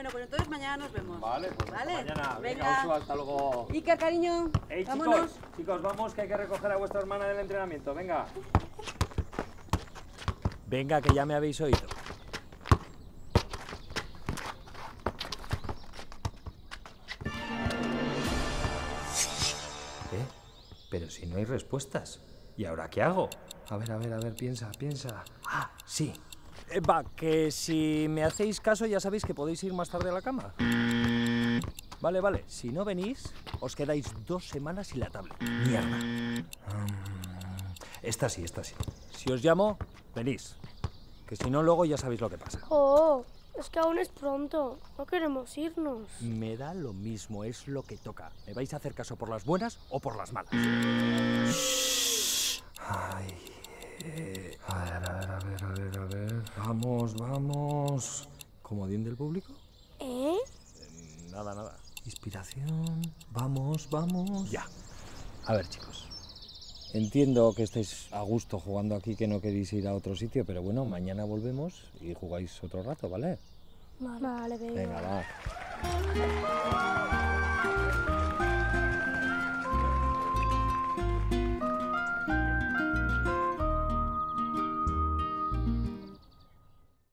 Bueno, pues entonces mañana nos vemos. Vale, pues ¿Vale? mañana. Venga, Venga. Oso, hasta luego. Iker, cariño, Ey, vámonos. chicos, chicos, vamos que hay que recoger a vuestra hermana del entrenamiento. Venga. Venga, que ya me habéis oído. ¿Eh? Pero si no hay respuestas. ¿Y ahora qué hago? A ver, a ver, a ver, piensa, piensa. Ah, sí. Va, que si me hacéis caso ya sabéis que podéis ir más tarde a la cama. Vale, vale. Si no venís, os quedáis dos semanas y la tablet. Mierda. Mm, Esta sí, esta sí. Si os llamo, venís. Que si no, luego ya sabéis lo que pasa. Oh, es que aún es pronto. No queremos irnos. Me da lo mismo, es lo que toca. ¿Me vais a hacer caso por las buenas o por las malas? Ay. eh, A ver, a ver, a ver, a ver, a ver. Vamos, vamos. ¿Comodín del público? ¿Eh? Nada, nada. Inspiración. Vamos, vamos. Ya. A ver, chicos. Entiendo que estáis a gusto jugando aquí, que no queréis ir a otro sitio, pero bueno, mañana volvemos y jugáis otro rato, ¿vale? Vale, venga. Venga, va.